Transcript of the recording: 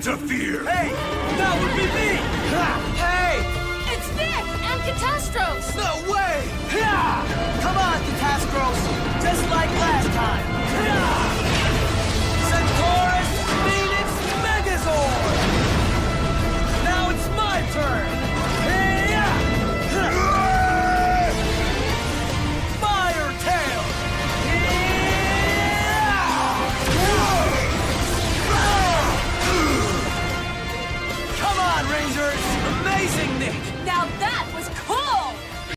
interfere! Hey, that would be me! Ha! Hey! It's Nick and Catastros! Rangers! Amazing, Nick! Now that